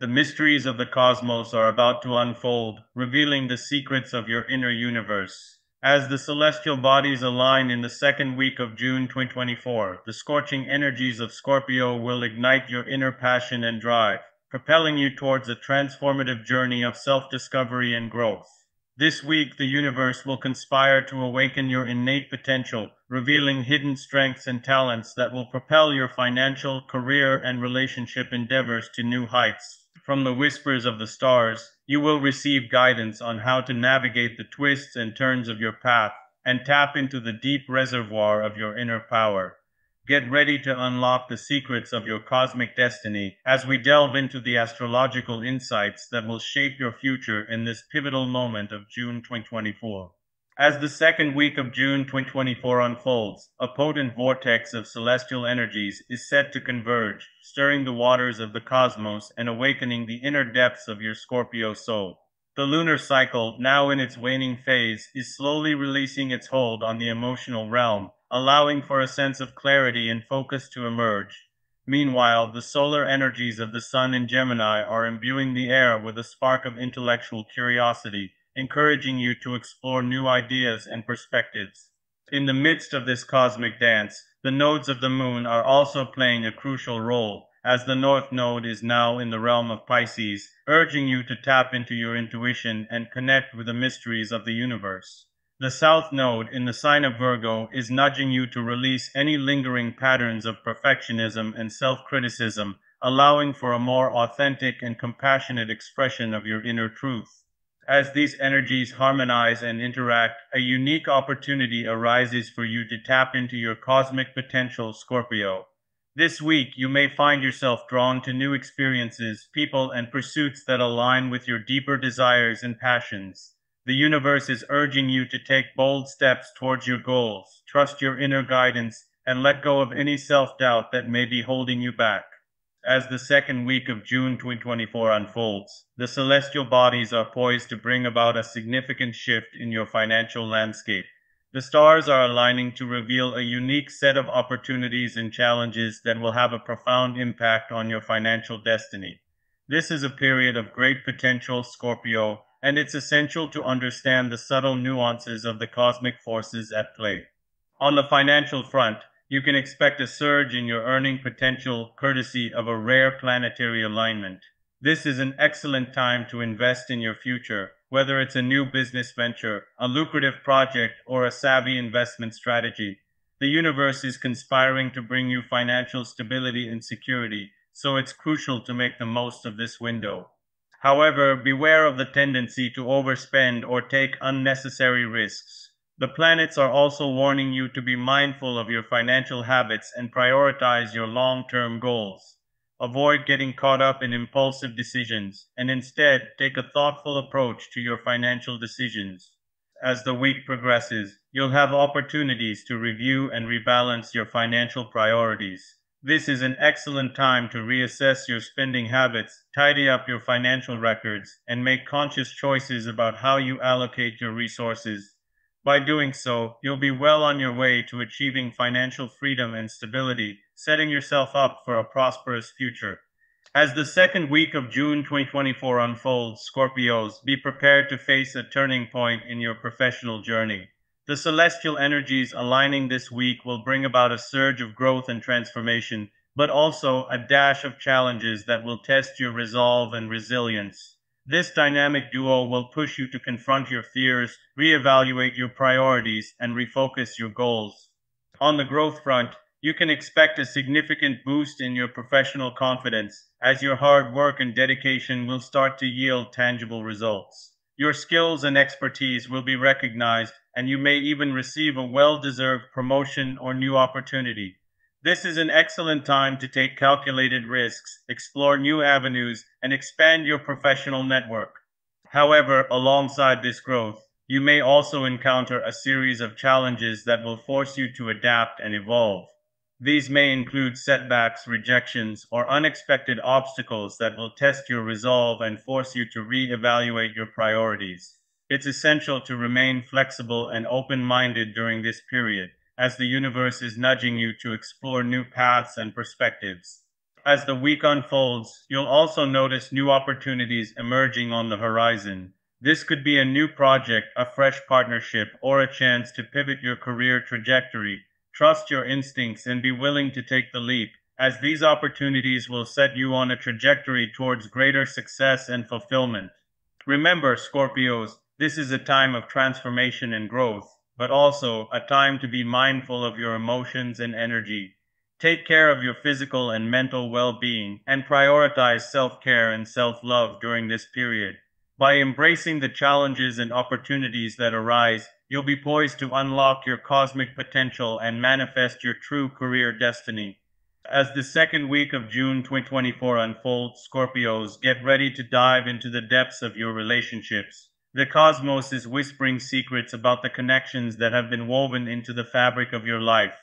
the mysteries of the cosmos are about to unfold, revealing the secrets of your inner universe. As the celestial bodies align in the second week of June 2024, the scorching energies of Scorpio will ignite your inner passion and drive, propelling you towards a transformative journey of self discovery and growth. This week, the universe will conspire to awaken your innate potential, revealing hidden strengths and talents that will propel your financial, career, and relationship endeavors to new heights. From the whispers of the stars, you will receive guidance on how to navigate the twists and turns of your path and tap into the deep reservoir of your inner power. Get ready to unlock the secrets of your cosmic destiny as we delve into the astrological insights that will shape your future in this pivotal moment of June 2024. As the second week of June 2024 unfolds, a potent vortex of celestial energies is set to converge, stirring the waters of the cosmos and awakening the inner depths of your Scorpio soul. The lunar cycle, now in its waning phase, is slowly releasing its hold on the emotional realm, allowing for a sense of clarity and focus to emerge. Meanwhile, the solar energies of the Sun in Gemini are imbuing the air with a spark of intellectual curiosity encouraging you to explore new ideas and perspectives. In the midst of this cosmic dance, the nodes of the moon are also playing a crucial role, as the north node is now in the realm of Pisces, urging you to tap into your intuition and connect with the mysteries of the universe. The south node in the sign of Virgo is nudging you to release any lingering patterns of perfectionism and self criticism, allowing for a more authentic and compassionate expression of your inner truth. As these energies harmonize and interact, a unique opportunity arises for you to tap into your cosmic potential, Scorpio. This week, you may find yourself drawn to new experiences, people, and pursuits that align with your deeper desires and passions. The universe is urging you to take bold steps towards your goals, trust your inner guidance, and let go of any self doubt that may be holding you back. As the second week of June 2024 unfolds, the celestial bodies are poised to bring about a significant shift in your financial landscape. The stars are aligning to reveal a unique set of opportunities and challenges that will have a profound impact on your financial destiny. This is a period of great potential, Scorpio, and it's essential to understand the subtle nuances of the cosmic forces at play. On the financial front, you can expect a surge in your earning potential courtesy of a rare planetary alignment. This is an excellent time to invest in your future, whether it's a new business venture, a lucrative project, or a savvy investment strategy. The universe is conspiring to bring you financial stability and security, so it's crucial to make the most of this window. However, beware of the tendency to overspend or take unnecessary risks. The planets are also warning you to be mindful of your financial habits and prioritize your long term goals. Avoid getting caught up in impulsive decisions and instead take a thoughtful approach to your financial decisions. As the week progresses, you'll have opportunities to review and rebalance your financial priorities. This is an excellent time to reassess your spending habits, tidy up your financial records, and make conscious choices about how you allocate your resources. By doing so, you'll be well on your way to achieving financial freedom and stability, setting yourself up for a prosperous future. As the second week of June 2024 unfolds, Scorpios, be prepared to face a turning point in your professional journey. The celestial energies aligning this week will bring about a surge of growth and transformation, but also a dash of challenges that will test your resolve and resilience. This dynamic duo will push you to confront your fears, reevaluate your priorities, and refocus your goals. On the growth front, you can expect a significant boost in your professional confidence as your hard work and dedication will start to yield tangible results. Your skills and expertise will be recognized, and you may even receive a well deserved promotion or new opportunity. This is an excellent time to take calculated risks, explore new avenues, and expand your professional network. However, alongside this growth, you may also encounter a series of challenges that will force you to adapt and evolve. These may include setbacks, rejections, or unexpected obstacles that will test your resolve and force you to re-evaluate your priorities. It's essential to remain flexible and open-minded during this period as the universe is nudging you to explore new paths and perspectives. As the week unfolds, you'll also notice new opportunities emerging on the horizon. This could be a new project, a fresh partnership, or a chance to pivot your career trajectory. Trust your instincts and be willing to take the leap, as these opportunities will set you on a trajectory towards greater success and fulfillment. Remember, Scorpios, this is a time of transformation and growth, but also a time to be mindful of your emotions and energy. Take care of your physical and mental well being and prioritize self care and self love during this period. By embracing the challenges and opportunities that arise, you'll be poised to unlock your cosmic potential and manifest your true career destiny. As the second week of June 2024 unfolds, Scorpios, get ready to dive into the depths of your relationships. The cosmos is whispering secrets about the connections that have been woven into the fabric of your life.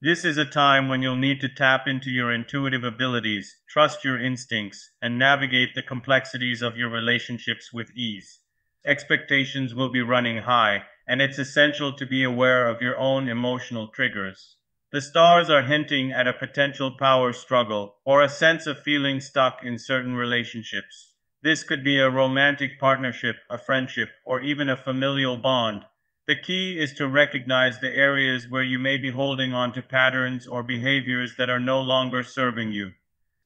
This is a time when you'll need to tap into your intuitive abilities, trust your instincts, and navigate the complexities of your relationships with ease. Expectations will be running high, and it's essential to be aware of your own emotional triggers. The stars are hinting at a potential power struggle or a sense of feeling stuck in certain relationships. This could be a romantic partnership, a friendship, or even a familial bond the key is to recognize the areas where you may be holding on to patterns or behaviors that are no longer serving you.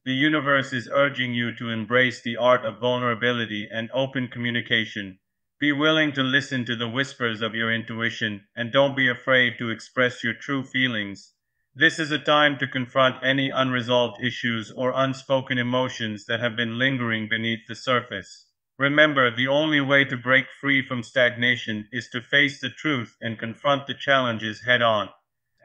The universe is urging you to embrace the art of vulnerability and open communication. Be willing to listen to the whispers of your intuition and don't be afraid to express your true feelings. This is a time to confront any unresolved issues or unspoken emotions that have been lingering beneath the surface. Remember, the only way to break free from stagnation is to face the truth and confront the challenges head on.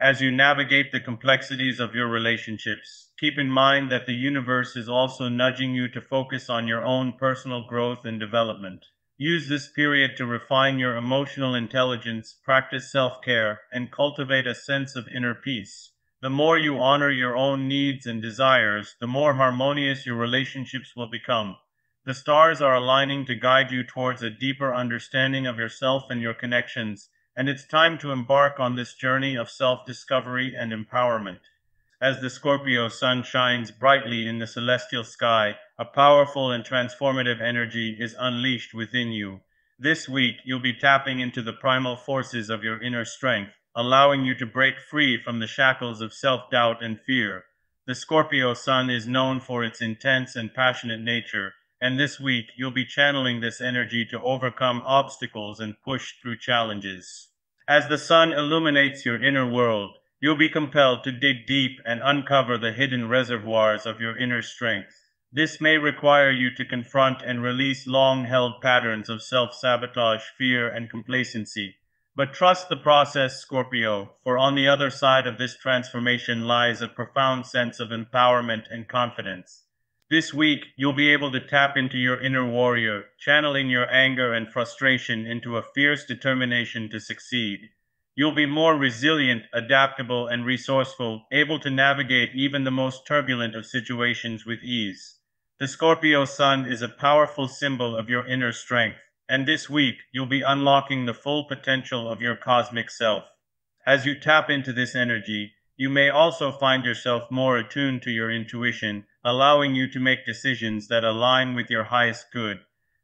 As you navigate the complexities of your relationships, keep in mind that the universe is also nudging you to focus on your own personal growth and development. Use this period to refine your emotional intelligence, practice self care, and cultivate a sense of inner peace. The more you honor your own needs and desires, the more harmonious your relationships will become. The stars are aligning to guide you towards a deeper understanding of yourself and your connections, and it's time to embark on this journey of self discovery and empowerment. As the Scorpio sun shines brightly in the celestial sky, a powerful and transformative energy is unleashed within you. This week, you'll be tapping into the primal forces of your inner strength, allowing you to break free from the shackles of self doubt and fear. The Scorpio sun is known for its intense and passionate nature and this week, you'll be channeling this energy to overcome obstacles and push through challenges. As the sun illuminates your inner world, you'll be compelled to dig deep and uncover the hidden reservoirs of your inner strength. This may require you to confront and release long held patterns of self sabotage, fear, and complacency. But trust the process, Scorpio, for on the other side of this transformation lies a profound sense of empowerment and confidence. This week, you'll be able to tap into your inner warrior, channeling your anger and frustration into a fierce determination to succeed. You'll be more resilient, adaptable, and resourceful, able to navigate even the most turbulent of situations with ease. The Scorpio Sun is a powerful symbol of your inner strength, and this week you'll be unlocking the full potential of your cosmic self. As you tap into this energy, you may also find yourself more attuned to your intuition allowing you to make decisions that align with your highest good.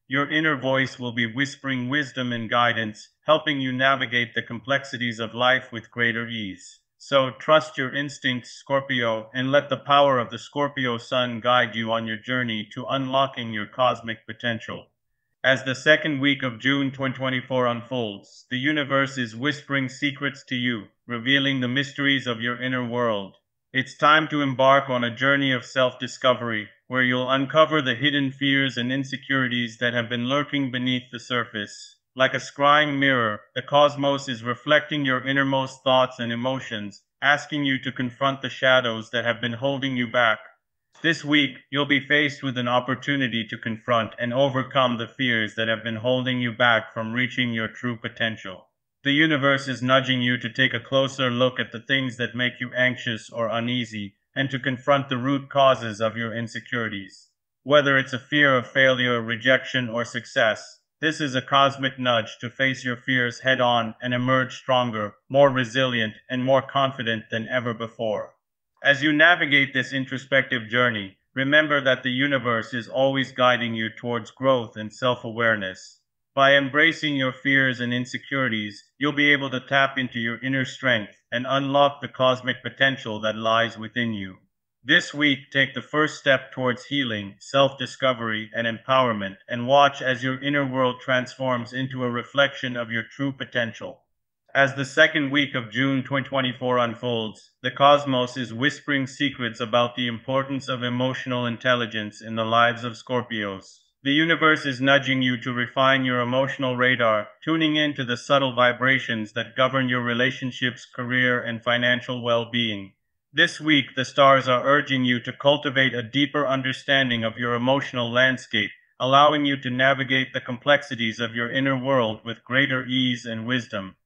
Your inner voice will be whispering wisdom and guidance, helping you navigate the complexities of life with greater ease. So trust your instincts, Scorpio, and let the power of the Scorpio sun guide you on your journey to unlocking your cosmic potential. As the second week of June 2024 unfolds, the universe is whispering secrets to you, revealing the mysteries of your inner world. It's time to embark on a journey of self discovery where you'll uncover the hidden fears and insecurities that have been lurking beneath the surface. Like a scrying mirror, the cosmos is reflecting your innermost thoughts and emotions, asking you to confront the shadows that have been holding you back. This week, you'll be faced with an opportunity to confront and overcome the fears that have been holding you back from reaching your true potential. The universe is nudging you to take a closer look at the things that make you anxious or uneasy and to confront the root causes of your insecurities. Whether it's a fear of failure, rejection, or success, this is a cosmic nudge to face your fears head on and emerge stronger, more resilient, and more confident than ever before. As you navigate this introspective journey, remember that the universe is always guiding you towards growth and self awareness. By embracing your fears and insecurities, you'll be able to tap into your inner strength and unlock the cosmic potential that lies within you. This week, take the first step towards healing, self discovery, and empowerment, and watch as your inner world transforms into a reflection of your true potential. As the second week of June 2024 unfolds, the cosmos is whispering secrets about the importance of emotional intelligence in the lives of Scorpios. The universe is nudging you to refine your emotional radar, tuning in to the subtle vibrations that govern your relationships, career, and financial well being. This week, the stars are urging you to cultivate a deeper understanding of your emotional landscape, allowing you to navigate the complexities of your inner world with greater ease and wisdom.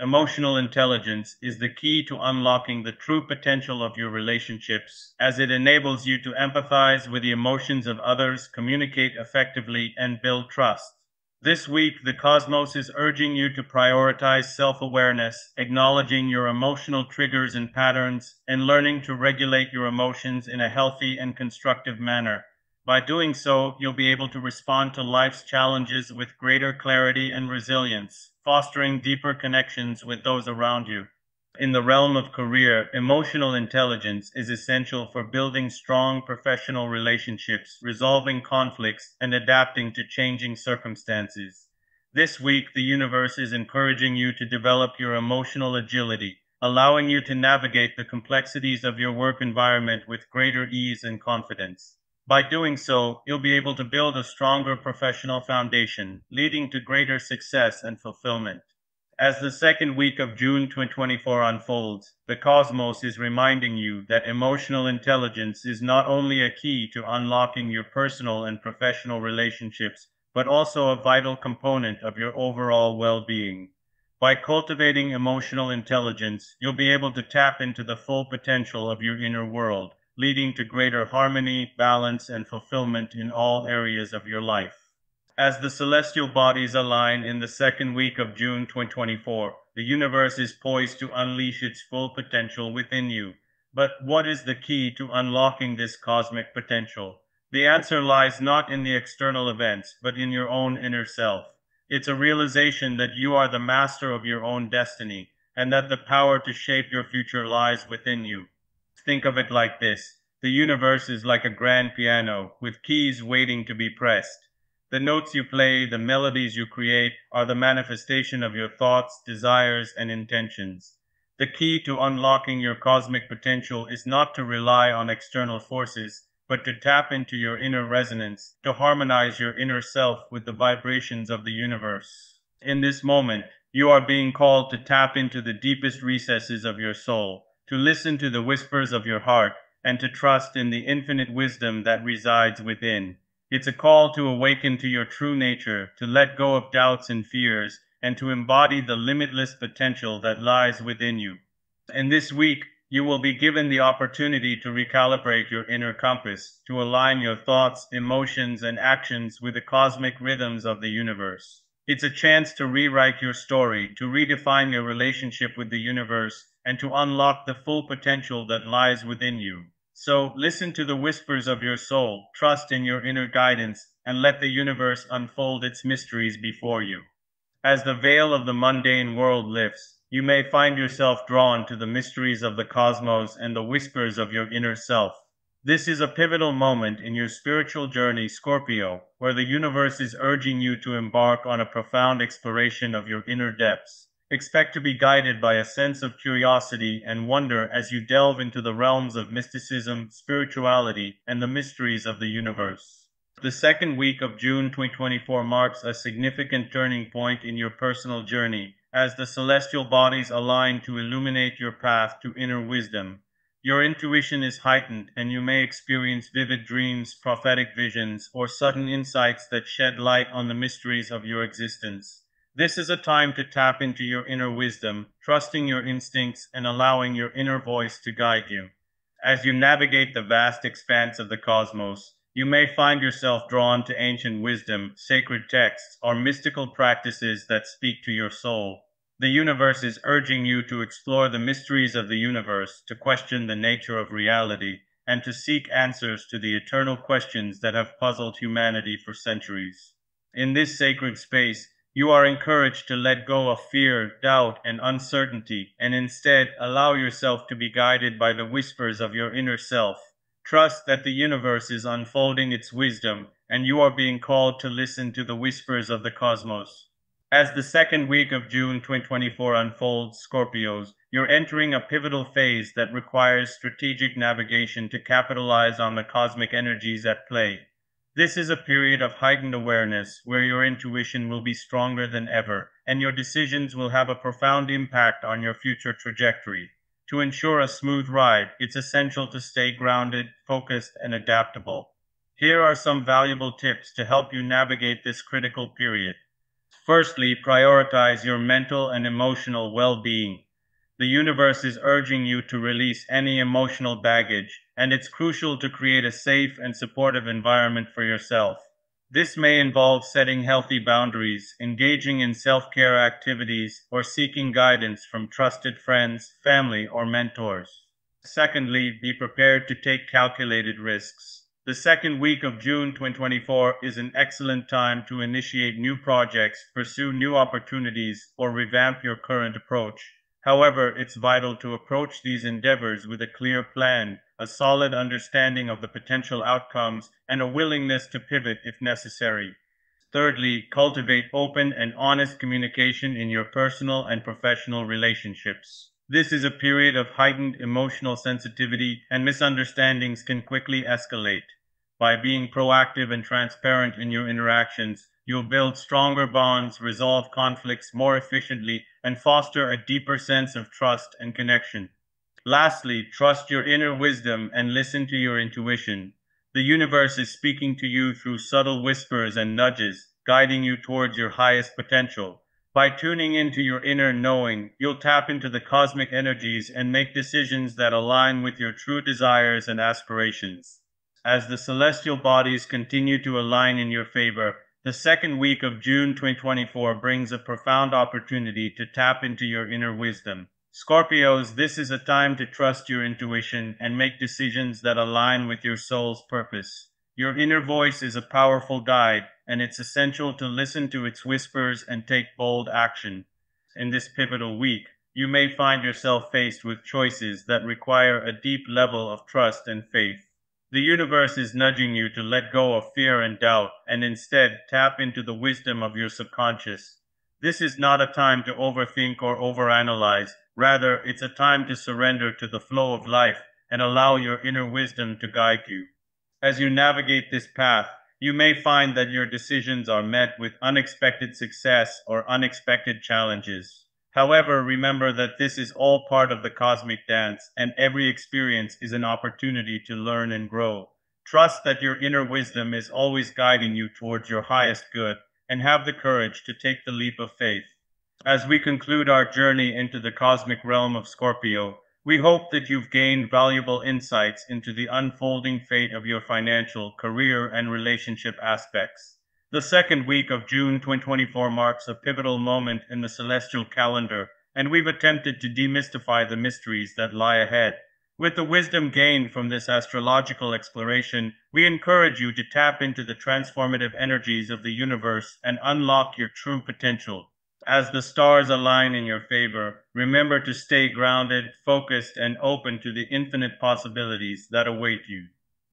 Emotional intelligence is the key to unlocking the true potential of your relationships, as it enables you to empathize with the emotions of others, communicate effectively, and build trust. This week, the cosmos is urging you to prioritize self awareness, acknowledging your emotional triggers and patterns, and learning to regulate your emotions in a healthy and constructive manner. By doing so, you'll be able to respond to life's challenges with greater clarity and resilience, fostering deeper connections with those around you. In the realm of career, emotional intelligence is essential for building strong professional relationships, resolving conflicts, and adapting to changing circumstances. This week, the universe is encouraging you to develop your emotional agility, allowing you to navigate the complexities of your work environment with greater ease and confidence. By doing so, you'll be able to build a stronger professional foundation, leading to greater success and fulfillment. As the second week of June 2024 unfolds, the cosmos is reminding you that emotional intelligence is not only a key to unlocking your personal and professional relationships, but also a vital component of your overall well being. By cultivating emotional intelligence, you'll be able to tap into the full potential of your inner world, leading to greater harmony, balance, and fulfillment in all areas of your life. As the celestial bodies align in the second week of June 2024, the universe is poised to unleash its full potential within you. But what is the key to unlocking this cosmic potential? The answer lies not in the external events, but in your own inner self. It's a realization that you are the master of your own destiny, and that the power to shape your future lies within you. Think of it like this the universe is like a grand piano with keys waiting to be pressed. The notes you play, the melodies you create, are the manifestation of your thoughts, desires, and intentions. The key to unlocking your cosmic potential is not to rely on external forces, but to tap into your inner resonance, to harmonize your inner self with the vibrations of the universe. In this moment, you are being called to tap into the deepest recesses of your soul, to listen to the whispers of your heart, and to trust in the infinite wisdom that resides within. It's a call to awaken to your true nature, to let go of doubts and fears, and to embody the limitless potential that lies within you. And this week, you will be given the opportunity to recalibrate your inner compass, to align your thoughts, emotions, and actions with the cosmic rhythms of the universe. It's a chance to rewrite your story, to redefine your relationship with the universe, and to unlock the full potential that lies within you. So listen to the whispers of your soul, trust in your inner guidance, and let the universe unfold its mysteries before you. As the veil of the mundane world lifts, you may find yourself drawn to the mysteries of the cosmos and the whispers of your inner self. This is a pivotal moment in your spiritual journey, Scorpio, where the universe is urging you to embark on a profound exploration of your inner depths. Expect to be guided by a sense of curiosity and wonder as you delve into the realms of mysticism, spirituality, and the mysteries of the universe. The second week of June 2024 marks a significant turning point in your personal journey as the celestial bodies align to illuminate your path to inner wisdom. Your intuition is heightened, and you may experience vivid dreams, prophetic visions, or sudden insights that shed light on the mysteries of your existence. This is a time to tap into your inner wisdom, trusting your instincts and allowing your inner voice to guide you. As you navigate the vast expanse of the cosmos, you may find yourself drawn to ancient wisdom, sacred texts, or mystical practices that speak to your soul. The universe is urging you to explore the mysteries of the universe, to question the nature of reality, and to seek answers to the eternal questions that have puzzled humanity for centuries. In this sacred space, you are encouraged to let go of fear, doubt, and uncertainty, and instead allow yourself to be guided by the whispers of your inner self. Trust that the universe is unfolding its wisdom, and you are being called to listen to the whispers of the cosmos. As the second week of June 2024 unfolds, Scorpios, you're entering a pivotal phase that requires strategic navigation to capitalize on the cosmic energies at play. This is a period of heightened awareness where your intuition will be stronger than ever, and your decisions will have a profound impact on your future trajectory. To ensure a smooth ride, it's essential to stay grounded, focused, and adaptable. Here are some valuable tips to help you navigate this critical period. Firstly, prioritize your mental and emotional well being. The universe is urging you to release any emotional baggage, and it's crucial to create a safe and supportive environment for yourself. This may involve setting healthy boundaries, engaging in self care activities, or seeking guidance from trusted friends, family, or mentors. Secondly, be prepared to take calculated risks. The second week of June 2024 is an excellent time to initiate new projects, pursue new opportunities, or revamp your current approach. However, it's vital to approach these endeavors with a clear plan, a solid understanding of the potential outcomes, and a willingness to pivot if necessary. Thirdly, cultivate open and honest communication in your personal and professional relationships. This is a period of heightened emotional sensitivity, and misunderstandings can quickly escalate. By being proactive and transparent in your interactions, you'll build stronger bonds, resolve conflicts more efficiently, and foster a deeper sense of trust and connection. Lastly, trust your inner wisdom and listen to your intuition. The universe is speaking to you through subtle whispers and nudges, guiding you towards your highest potential. By tuning into your inner knowing, you'll tap into the cosmic energies and make decisions that align with your true desires and aspirations. As the celestial bodies continue to align in your favor, the second week of June 2024 brings a profound opportunity to tap into your inner wisdom. Scorpios, this is a time to trust your intuition and make decisions that align with your soul's purpose. Your inner voice is a powerful guide, and it's essential to listen to its whispers and take bold action. In this pivotal week, you may find yourself faced with choices that require a deep level of trust and faith. The universe is nudging you to let go of fear and doubt and instead tap into the wisdom of your subconscious. This is not a time to overthink or overanalyze. Rather, it's a time to surrender to the flow of life and allow your inner wisdom to guide you. As you navigate this path, you may find that your decisions are met with unexpected success or unexpected challenges. However, remember that this is all part of the cosmic dance, and every experience is an opportunity to learn and grow. Trust that your inner wisdom is always guiding you towards your highest good, and have the courage to take the leap of faith. As we conclude our journey into the cosmic realm of Scorpio, we hope that you've gained valuable insights into the unfolding fate of your financial, career, and relationship aspects. The second week of June 2024 marks a pivotal moment in the celestial calendar, and we've attempted to demystify the mysteries that lie ahead. With the wisdom gained from this astrological exploration, we encourage you to tap into the transformative energies of the universe and unlock your true potential. As the stars align in your favor, remember to stay grounded, focused, and open to the infinite possibilities that await you.